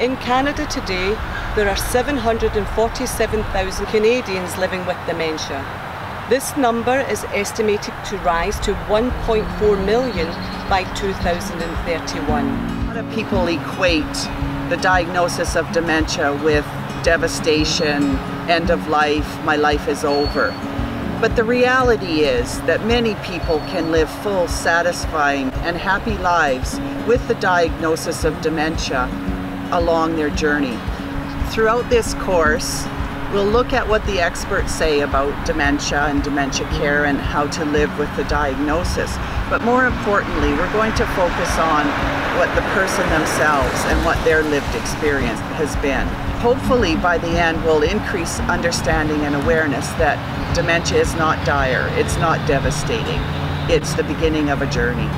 In Canada today, there are 747,000 Canadians living with dementia. This number is estimated to rise to 1.4 million by 2031. A lot of people equate the diagnosis of dementia with devastation, end of life, my life is over. But the reality is that many people can live full, satisfying, and happy lives with the diagnosis of dementia along their journey. Throughout this course, we'll look at what the experts say about dementia and dementia care and how to live with the diagnosis. But more importantly, we're going to focus on what the person themselves and what their lived experience has been hopefully by the end we'll increase understanding and awareness that dementia is not dire, it's not devastating, it's the beginning of a journey.